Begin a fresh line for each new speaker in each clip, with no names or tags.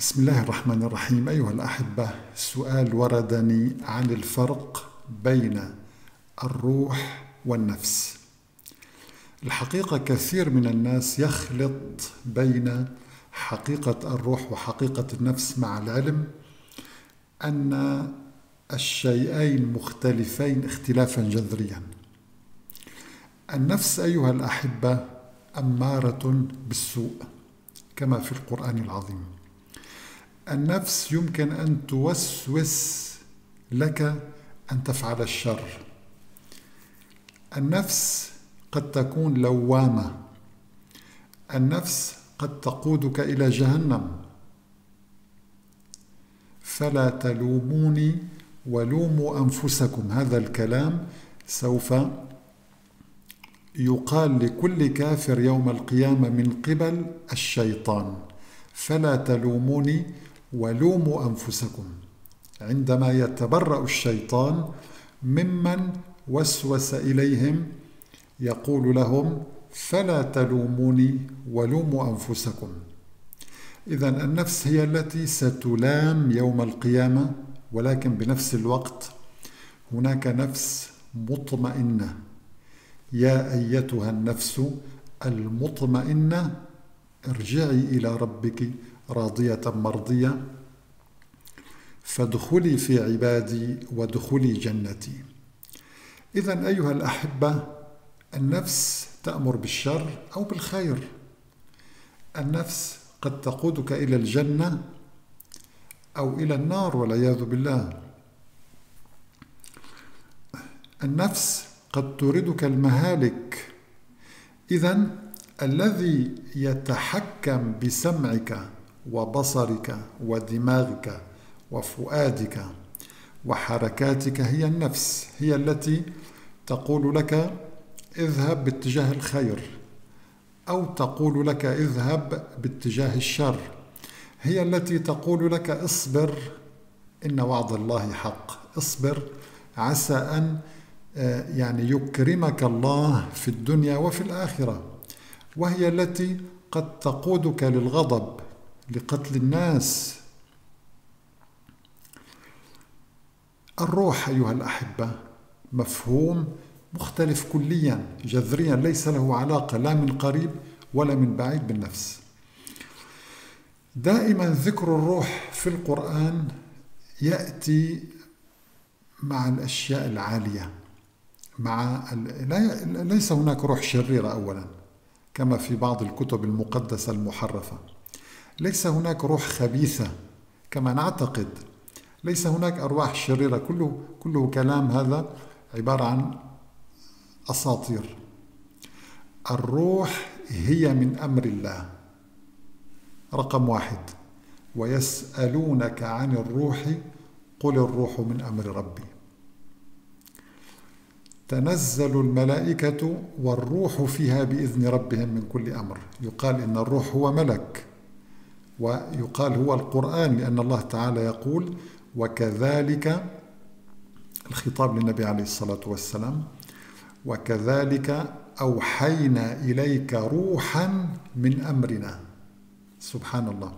بسم الله الرحمن الرحيم أيها الأحبة سؤال وردني عن الفرق بين الروح والنفس الحقيقة كثير من الناس يخلط بين حقيقة الروح وحقيقة النفس مع العلم أن الشيئين مختلفين اختلافا جذريا النفس أيها الأحبة أمارة بالسوء كما في القرآن العظيم النفس يمكن أن توسوس لك أن تفعل الشر النفس قد تكون لوامة النفس قد تقودك إلى جهنم فلا تلوموني ولوموا أنفسكم هذا الكلام سوف يقال لكل كافر يوم القيامة من قبل الشيطان فلا تلوموني ولوموا أنفسكم عندما يتبرأ الشيطان ممن وسوس إليهم يقول لهم فلا تلوموني ولوموا أنفسكم إذا النفس هي التي ستلام يوم القيامة ولكن بنفس الوقت هناك نفس مطمئنة يا أيتها النفس المطمئنة ارجعي إلى ربك راضية مرضية فادخلي في عبادي وادخلي جنتي إذا أيها الأحبة النفس تأمر بالشر أو بالخير النفس قد تقودك إلى الجنة أو إلى النار والعياذ بالله النفس قد توردك المهالك إذا الذي يتحكم بسمعك وبصرك ودماغك وفؤادك وحركاتك هي النفس هي التي تقول لك اذهب باتجاه الخير او تقول لك اذهب باتجاه الشر هي التي تقول لك اصبر ان وعد الله حق اصبر عسى ان آه، يعني يكرمك الله في الدنيا وفي الاخره وهي التي قد تقودك للغضب لقتل الناس الروح أيها الأحبة مفهوم مختلف كليا جذريا ليس له علاقة لا من قريب ولا من بعيد بالنفس دائما ذكر الروح في القرآن يأتي مع الأشياء العالية مع ليس هناك روح شريرة أولا كما في بعض الكتب المقدسة المحرفة ليس هناك روح خبيثة كما نعتقد ليس هناك أرواح شريرة كله كله كلام هذا عبارة عن أساطير الروح هي من أمر الله رقم واحد ويسألونك عن الروح قل الروح من أمر ربي تنزل الملائكة والروح فيها بإذن ربهم من كل أمر يقال إن الروح هو ملك ويقال هو القرآن لأن الله تعالى يقول وكذلك الخطاب للنبي عليه الصلاة والسلام وكذلك أوحينا إليك روحا من أمرنا سبحان الله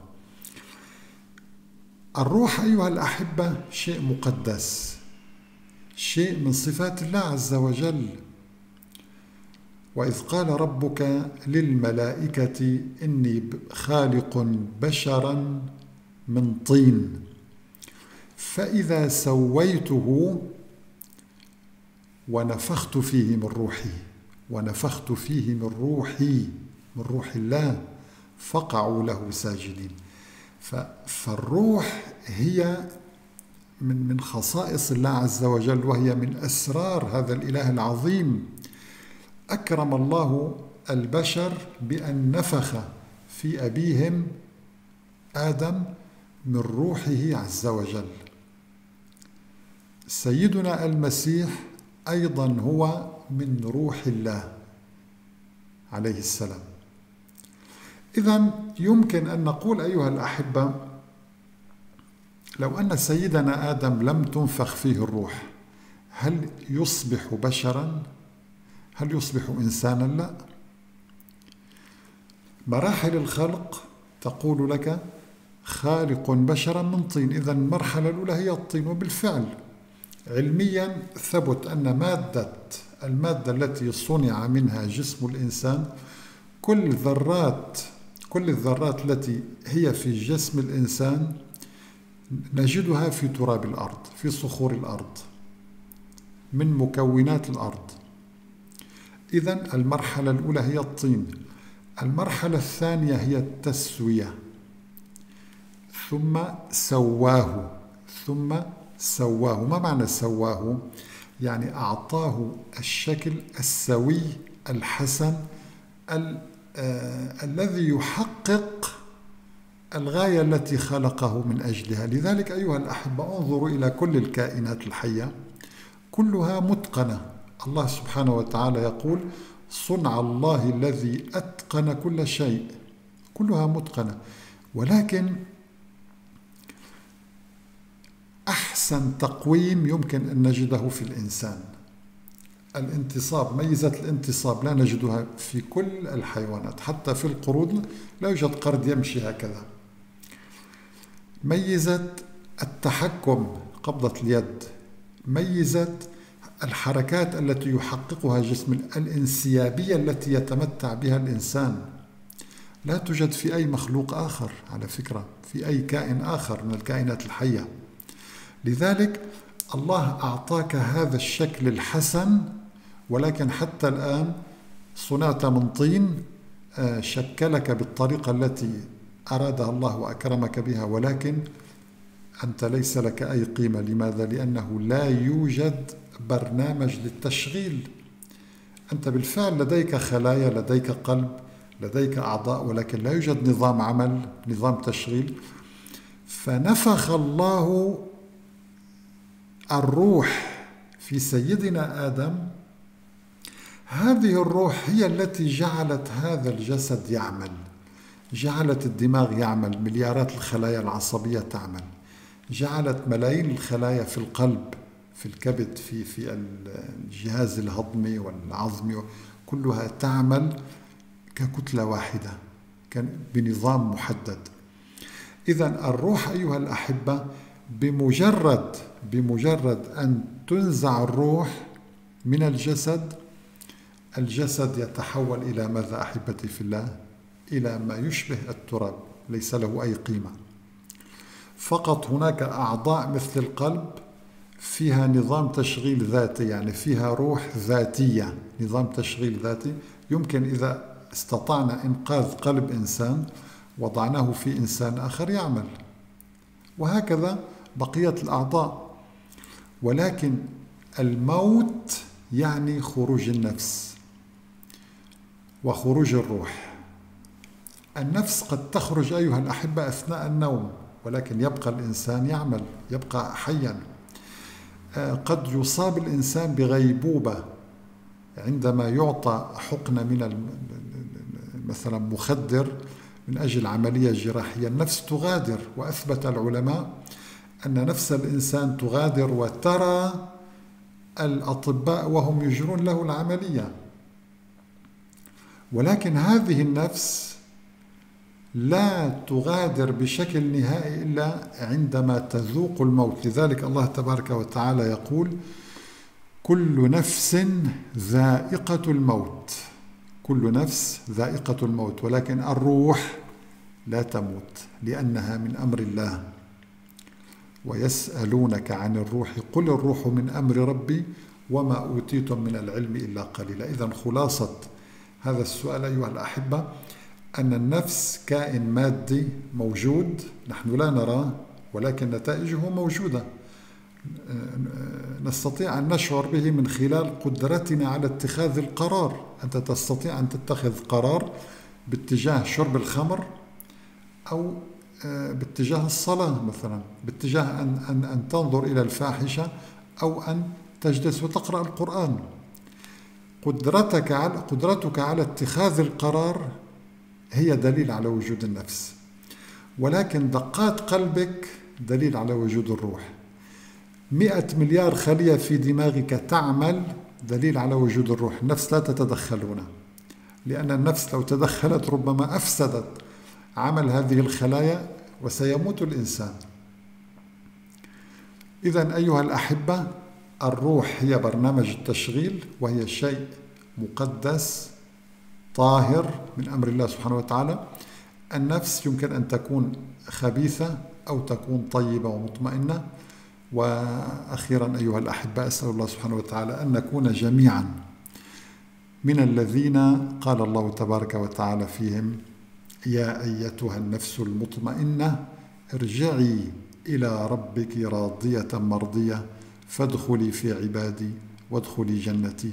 الروح أيها الأحبة شيء مقدس شيء من صفات الله عز وجل وإذ قال ربك للملائكة إني خالق بشرا من طين فإذا سويته ونفخت فيه من روحي ونفخت فيه من روحي من روح الله فقعوا له ساجدين فالروح هي من من خصائص الله عز وجل وهي من أسرار هذا الإله العظيم أكرم الله البشر بأن نفخ في أبيهم آدم من روحه عز وجل سيدنا المسيح أيضا هو من روح الله عليه السلام إذا يمكن أن نقول أيها الأحبة لو أن سيدنا آدم لم تنفخ فيه الروح هل يصبح بشرا هل يصبح إنسانا؟ لا مراحل الخلق تقول لك خالق بشرا من طين إذا المرحلة الأولى هي الطين وبالفعل علميا ثبت أن مادة المادة التي صنع منها جسم الإنسان كل ذرات كل الذرات التي هي في جسم الإنسان نجدها في تراب الأرض في صخور الأرض من مكونات الأرض إذا المرحلة الأولى هي الطين المرحلة الثانية هي التسوية ثم سواه ثم سواه ما معنى سواه؟ يعني أعطاه الشكل السوي الحسن ال آه، الذي يحقق الغاية التي خلقه من أجلها لذلك أيها الأحبة انظروا إلى كل الكائنات الحية كلها متقنة الله سبحانه وتعالى يقول صنع الله الذي أتقن كل شيء كلها متقنة ولكن أحسن تقويم يمكن أن نجده في الإنسان الانتصاب ميزة الانتصاب لا نجدها في كل الحيوانات حتى في القرود لا يوجد قرد يمشي هكذا ميزة التحكم قبضة اليد ميزة الحركات التي يحققها جسم الانسيابية التي يتمتع بها الإنسان لا توجد في أي مخلوق آخر على فكرة في أي كائن آخر من الكائنات الحية لذلك الله أعطاك هذا الشكل الحسن ولكن حتى الآن صنعت من طين آه، شكلك بالطريقة التي أرادها الله وأكرمك بها ولكن أنت ليس لك أي قيمة لماذا؟ لأنه لا يوجد برنامج للتشغيل انت بالفعل لديك خلايا لديك قلب لديك اعضاء ولكن لا يوجد نظام عمل نظام تشغيل فنفخ الله الروح في سيدنا ادم هذه الروح هي التي جعلت هذا الجسد يعمل جعلت الدماغ يعمل مليارات الخلايا العصبيه تعمل جعلت ملايين الخلايا في القلب في الكبد في في الجهاز الهضمي والعظمي كلها تعمل ككتلة واحدة بنظام محدد إذا الروح أيها الأحبة بمجرد بمجرد أن تنزع الروح من الجسد الجسد يتحول إلى ماذا أحبتي في الله؟ إلى ما يشبه التراب ليس له أي قيمة فقط هناك أعضاء مثل القلب فيها نظام تشغيل ذاتي يعني فيها روح ذاتية نظام تشغيل ذاتي يمكن إذا استطعنا إنقاذ قلب إنسان وضعناه في إنسان آخر يعمل وهكذا بقية الأعضاء ولكن الموت يعني خروج النفس وخروج الروح النفس قد تخرج أيها الأحبة أثناء النوم ولكن يبقى الإنسان يعمل يبقى حياً قد يصاب الإنسان بغيبوبة عندما يعطى حقنة من مثلا مخدر من أجل عملية جراحية النفس تغادر وأثبت العلماء أن نفس الإنسان تغادر وترى الأطباء وهم يجرون له العملية ولكن هذه النفس لا تغادر بشكل نهائي إلا عندما تذوق الموت لذلك الله تبارك وتعالى يقول كل نفس ذائقة الموت كل نفس ذائقة الموت ولكن الروح لا تموت لأنها من أمر الله ويسألونك عن الروح قل الروح من أمر ربي وما أوتيتم من العلم إلا قليلا إذا خلاصة هذا السؤال أيها الأحبة أن النفس كائن مادي موجود نحن لا نراه ولكن نتائجه موجودة نستطيع أن نشعر به من خلال قدرتنا على اتخاذ القرار أنت تستطيع أن تتخذ قرار باتجاه شرب الخمر أو آه، باتجاه الصلاة مثلا باتجاه أن, أن, أن تنظر إلى الفاحشة أو أن تجلس وتقرأ القرآن قدرتك على قدرتك على اتخاذ القرار هي دليل على وجود النفس ولكن دقات قلبك دليل على وجود الروح مئة مليار خلية في دماغك تعمل دليل على وجود الروح النفس لا تتدخل هنا لأن النفس لو تدخلت ربما أفسدت عمل هذه الخلايا وسيموت الإنسان إذا أيها الأحبة الروح هي برنامج التشغيل وهي شيء مقدس طاهر من أمر الله سبحانه وتعالى النفس يمكن أن تكون خبيثة أو تكون طيبة ومطمئنة وأخيرا أيها الأحبة أسأل الله سبحانه وتعالى أن نكون جميعا من الذين قال الله تبارك وتعالى فيهم يا أيتها النفس المطمئنة ارجعي إلى ربك راضية مرضية فادخلي في عبادي وادخلي جنتي